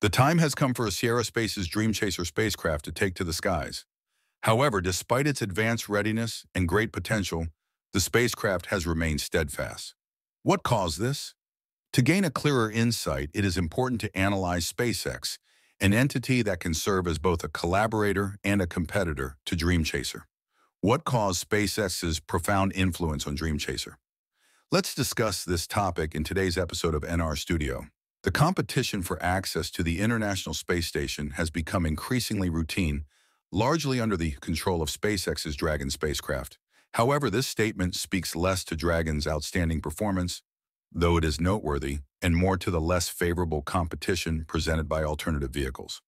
The time has come for a Sierra Space's Dream Chaser spacecraft to take to the skies. However, despite its advanced readiness and great potential, the spacecraft has remained steadfast. What caused this? To gain a clearer insight, it is important to analyze SpaceX, an entity that can serve as both a collaborator and a competitor to Dream Chaser. What caused SpaceX's profound influence on Dream Chaser? Let's discuss this topic in today's episode of NR Studio. The competition for access to the International Space Station has become increasingly routine largely under the control of SpaceX's Dragon spacecraft. However, this statement speaks less to Dragon's outstanding performance, though it is noteworthy, and more to the less favorable competition presented by alternative vehicles.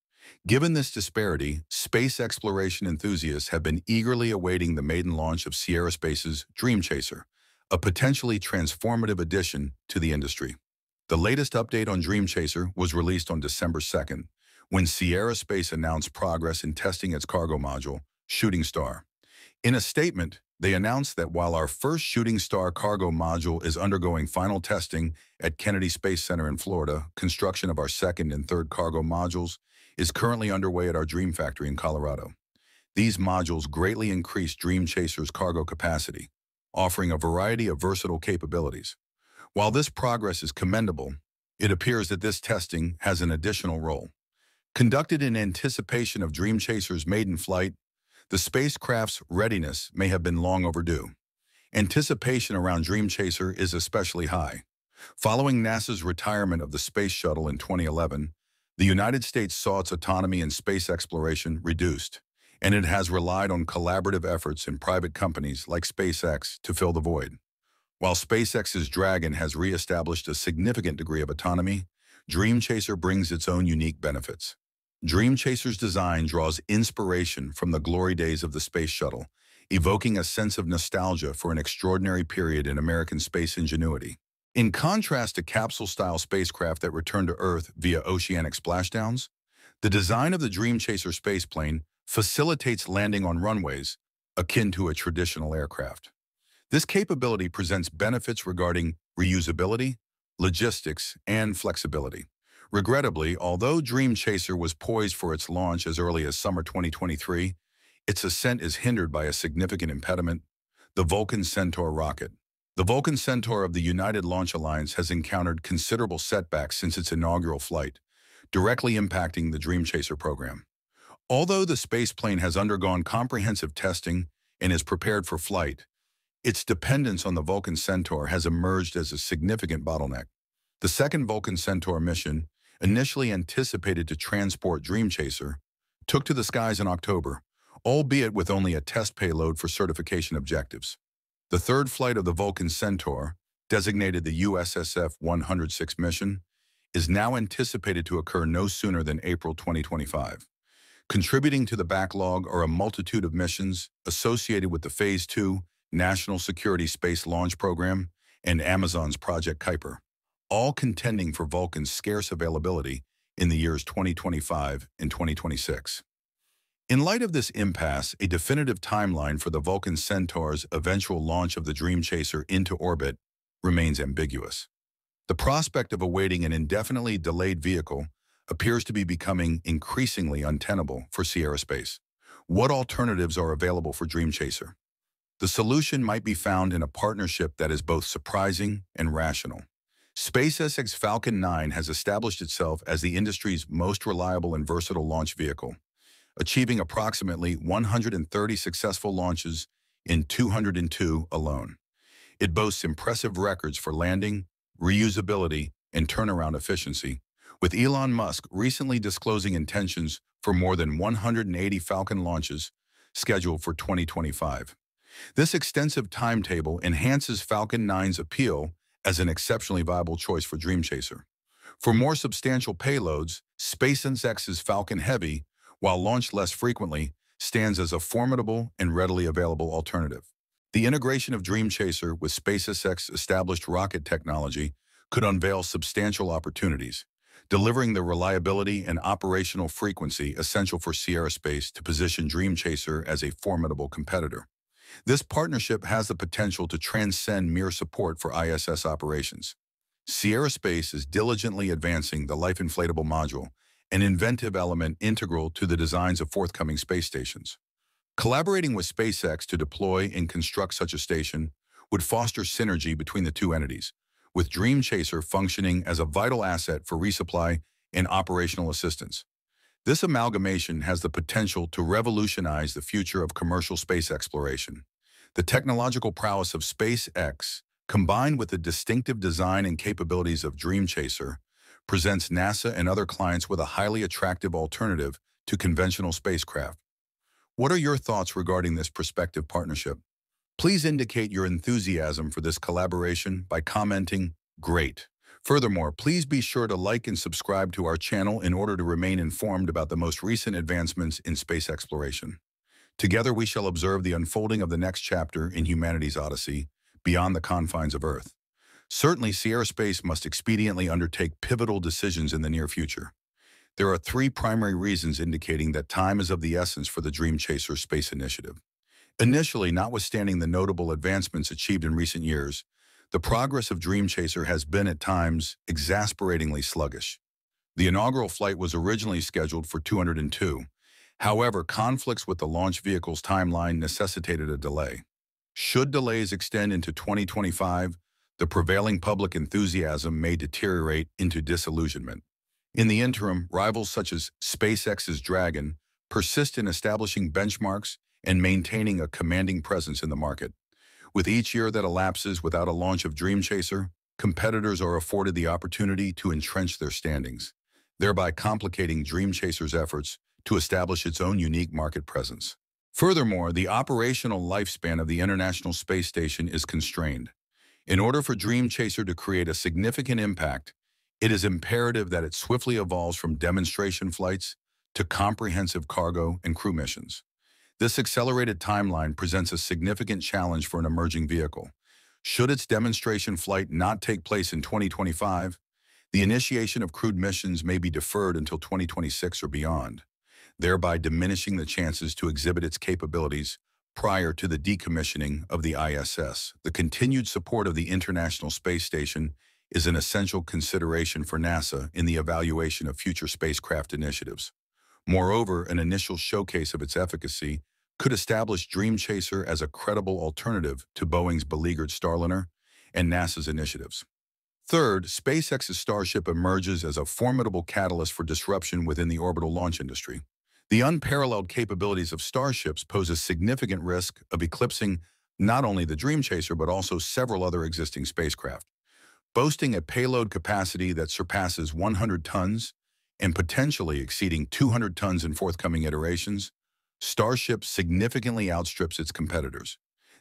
Given this disparity, space exploration enthusiasts have been eagerly awaiting the maiden launch of Sierra Space's Dream Chaser, a potentially transformative addition to the industry. The latest update on Dream Chaser was released on December 2nd, when Sierra Space announced progress in testing its cargo module, Shooting Star. In a statement, they announced that while our first Shooting Star cargo module is undergoing final testing at Kennedy Space Center in Florida, construction of our second and third cargo modules is currently underway at our Dream Factory in Colorado. These modules greatly increase Dream Chaser's cargo capacity, offering a variety of versatile capabilities. While this progress is commendable, it appears that this testing has an additional role. Conducted in anticipation of Dream Chaser's maiden flight, the spacecraft's readiness may have been long overdue. Anticipation around Dream Chaser is especially high. Following NASA's retirement of the Space Shuttle in 2011, the United States saw its autonomy in space exploration reduced, and it has relied on collaborative efforts in private companies like SpaceX to fill the void. While SpaceX's Dragon has re-established a significant degree of autonomy, Dream Chaser brings its own unique benefits. Dream Chaser's design draws inspiration from the glory days of the space shuttle, evoking a sense of nostalgia for an extraordinary period in American space ingenuity. In contrast to capsule-style spacecraft that return to Earth via oceanic splashdowns, the design of the Dream Chaser spaceplane facilitates landing on runways, akin to a traditional aircraft. This capability presents benefits regarding reusability, logistics, and flexibility. Regrettably, although Dream Chaser was poised for its launch as early as summer 2023, its ascent is hindered by a significant impediment, the Vulcan Centaur rocket. The Vulcan Centaur of the United Launch Alliance has encountered considerable setbacks since its inaugural flight, directly impacting the Dream Chaser program. Although the spaceplane has undergone comprehensive testing and is prepared for flight, its dependence on the Vulcan Centaur has emerged as a significant bottleneck. The second Vulcan Centaur mission, initially anticipated to transport Dream Chaser, took to the skies in October, albeit with only a test payload for certification objectives. The third flight of the Vulcan Centaur, designated the USSF-106 mission, is now anticipated to occur no sooner than April 2025. Contributing to the backlog are a multitude of missions associated with the Phase 2 National Security Space Launch Program and Amazon's Project Kuiper all contending for Vulcan's scarce availability in the years 2025 and 2026. In light of this impasse, a definitive timeline for the Vulcan Centaur's eventual launch of the Dream Chaser into orbit remains ambiguous. The prospect of awaiting an indefinitely delayed vehicle appears to be becoming increasingly untenable for Sierra Space. What alternatives are available for Dream Chaser? The solution might be found in a partnership that is both surprising and rational. SpaceX's Falcon 9 has established itself as the industry's most reliable and versatile launch vehicle, achieving approximately 130 successful launches in 202 alone. It boasts impressive records for landing, reusability, and turnaround efficiency, with Elon Musk recently disclosing intentions for more than 180 Falcon launches scheduled for 2025. This extensive timetable enhances Falcon 9's appeal as an exceptionally viable choice for Dream Chaser. For more substantial payloads, SpaceX's Falcon Heavy, while launched less frequently, stands as a formidable and readily available alternative. The integration of Dream Chaser with SpaceX's established rocket technology could unveil substantial opportunities, delivering the reliability and operational frequency essential for Sierra Space to position Dream Chaser as a formidable competitor. This partnership has the potential to transcend mere support for ISS operations. Sierra Space is diligently advancing the Life Inflatable Module, an inventive element integral to the designs of forthcoming space stations. Collaborating with SpaceX to deploy and construct such a station would foster synergy between the two entities, with Dream Chaser functioning as a vital asset for resupply and operational assistance. This amalgamation has the potential to revolutionize the future of commercial space exploration. The technological prowess of SpaceX, combined with the distinctive design and capabilities of Dream Chaser, presents NASA and other clients with a highly attractive alternative to conventional spacecraft. What are your thoughts regarding this prospective partnership? Please indicate your enthusiasm for this collaboration by commenting, great. Furthermore, please be sure to like and subscribe to our channel in order to remain informed about the most recent advancements in space exploration. Together we shall observe the unfolding of the next chapter in humanity's odyssey, beyond the confines of Earth. Certainly, Sierra Space must expediently undertake pivotal decisions in the near future. There are three primary reasons indicating that time is of the essence for the Dream Chaser Space Initiative. Initially, notwithstanding the notable advancements achieved in recent years, the progress of Dream Chaser has been at times exasperatingly sluggish. The inaugural flight was originally scheduled for 202. However, conflicts with the launch vehicle's timeline necessitated a delay. Should delays extend into 2025, the prevailing public enthusiasm may deteriorate into disillusionment. In the interim, rivals such as SpaceX's Dragon persist in establishing benchmarks and maintaining a commanding presence in the market. With each year that elapses without a launch of Dream Chaser, competitors are afforded the opportunity to entrench their standings, thereby complicating Dream Chaser's efforts to establish its own unique market presence. Furthermore, the operational lifespan of the International Space Station is constrained. In order for Dream Chaser to create a significant impact, it is imperative that it swiftly evolves from demonstration flights to comprehensive cargo and crew missions. This accelerated timeline presents a significant challenge for an emerging vehicle. Should its demonstration flight not take place in 2025, the initiation of crewed missions may be deferred until 2026 or beyond, thereby diminishing the chances to exhibit its capabilities prior to the decommissioning of the ISS. The continued support of the International Space Station is an essential consideration for NASA in the evaluation of future spacecraft initiatives. Moreover, an initial showcase of its efficacy could establish Dream Chaser as a credible alternative to Boeing's beleaguered Starliner and NASA's initiatives. Third, SpaceX's Starship emerges as a formidable catalyst for disruption within the orbital launch industry. The unparalleled capabilities of Starships pose a significant risk of eclipsing not only the Dream Chaser but also several other existing spacecraft. Boasting a payload capacity that surpasses 100 tons and potentially exceeding 200 tons in forthcoming iterations, Starship significantly outstrips its competitors.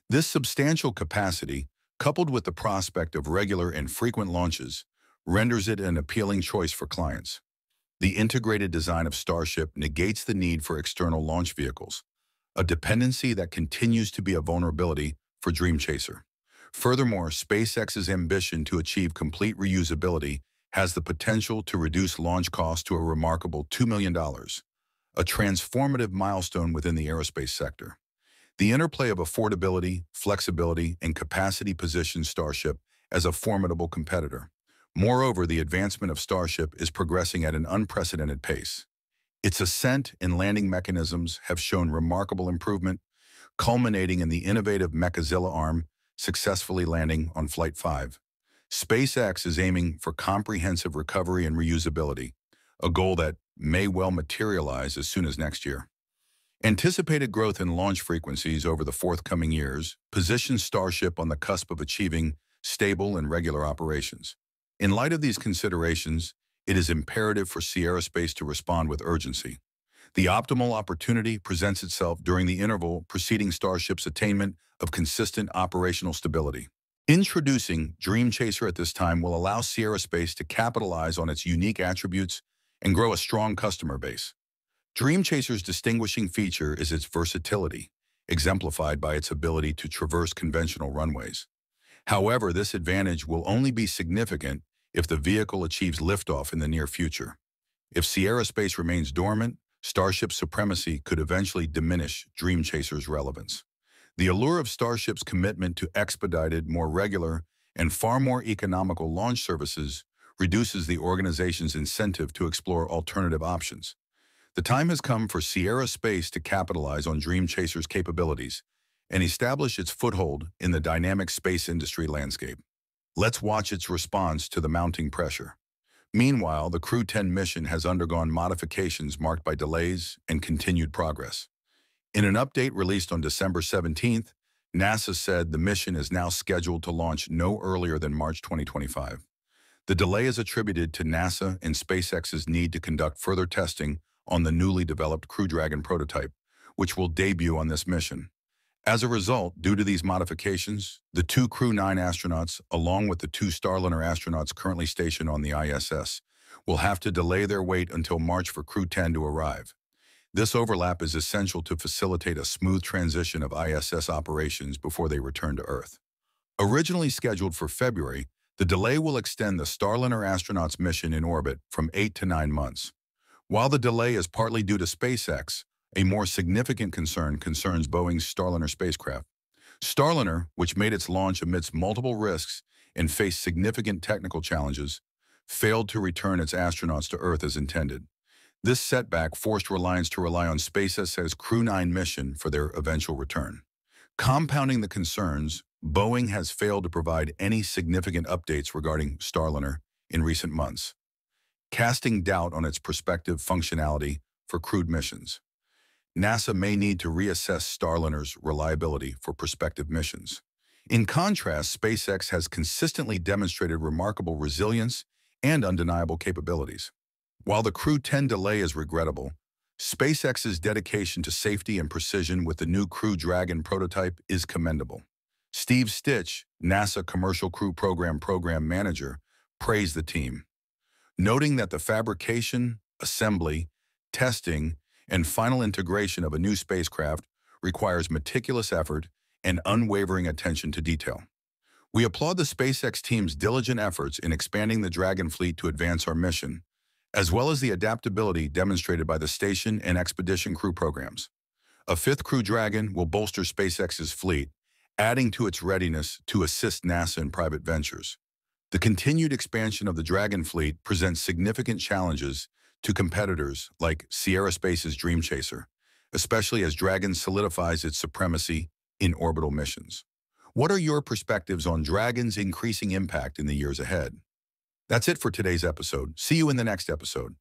This substantial capacity, coupled with the prospect of regular and frequent launches, renders it an appealing choice for clients. The integrated design of Starship negates the need for external launch vehicles, a dependency that continues to be a vulnerability for Dream Chaser. Furthermore, SpaceX's ambition to achieve complete reusability has the potential to reduce launch costs to a remarkable $2 million a transformative milestone within the aerospace sector. The interplay of affordability, flexibility, and capacity positions Starship as a formidable competitor. Moreover, the advancement of Starship is progressing at an unprecedented pace. Its ascent and landing mechanisms have shown remarkable improvement, culminating in the innovative Mechazilla arm successfully landing on Flight 5. SpaceX is aiming for comprehensive recovery and reusability, a goal that may well materialize as soon as next year. Anticipated growth in launch frequencies over the forthcoming years positions Starship on the cusp of achieving stable and regular operations. In light of these considerations, it is imperative for Sierra Space to respond with urgency. The optimal opportunity presents itself during the interval preceding Starship's attainment of consistent operational stability. Introducing Dream Chaser at this time will allow Sierra Space to capitalize on its unique attributes and grow a strong customer base. Dream Chaser's distinguishing feature is its versatility, exemplified by its ability to traverse conventional runways. However, this advantage will only be significant if the vehicle achieves liftoff in the near future. If Sierra Space remains dormant, Starship's supremacy could eventually diminish Dream Chaser's relevance. The allure of Starship's commitment to expedited, more regular, and far more economical launch services reduces the organization's incentive to explore alternative options. The time has come for Sierra Space to capitalize on Dream Chaser's capabilities and establish its foothold in the dynamic space industry landscape. Let's watch its response to the mounting pressure. Meanwhile, the Crew 10 mission has undergone modifications marked by delays and continued progress. In an update released on December 17th, NASA said the mission is now scheduled to launch no earlier than March 2025. The delay is attributed to NASA and SpaceX's need to conduct further testing on the newly developed Crew Dragon prototype, which will debut on this mission. As a result, due to these modifications, the two Crew 9 astronauts, along with the two Starliner astronauts currently stationed on the ISS, will have to delay their wait until March for Crew 10 to arrive. This overlap is essential to facilitate a smooth transition of ISS operations before they return to Earth. Originally scheduled for February, the delay will extend the Starliner astronauts' mission in orbit from eight to nine months. While the delay is partly due to SpaceX, a more significant concern concerns Boeing's Starliner spacecraft. Starliner, which made its launch amidst multiple risks and faced significant technical challenges, failed to return its astronauts to Earth as intended. This setback forced Reliance to rely on SpaceX's Crew 9 mission for their eventual return. Compounding the concerns, Boeing has failed to provide any significant updates regarding Starliner in recent months, casting doubt on its prospective functionality for crewed missions. NASA may need to reassess Starliner's reliability for prospective missions. In contrast, SpaceX has consistently demonstrated remarkable resilience and undeniable capabilities. While the Crew 10 delay is regrettable, SpaceX's dedication to safety and precision with the new Crew Dragon prototype is commendable. Steve Stich, NASA Commercial Crew Program Program Manager, praised the team, noting that the fabrication, assembly, testing, and final integration of a new spacecraft requires meticulous effort and unwavering attention to detail. We applaud the SpaceX team's diligent efforts in expanding the Dragon fleet to advance our mission, as well as the adaptability demonstrated by the station and expedition crew programs. A fifth Crew Dragon will bolster SpaceX's fleet, adding to its readiness to assist NASA in private ventures. The continued expansion of the Dragon fleet presents significant challenges to competitors like Sierra Space's Dream Chaser, especially as Dragon solidifies its supremacy in orbital missions. What are your perspectives on Dragon's increasing impact in the years ahead? That's it for today's episode. See you in the next episode.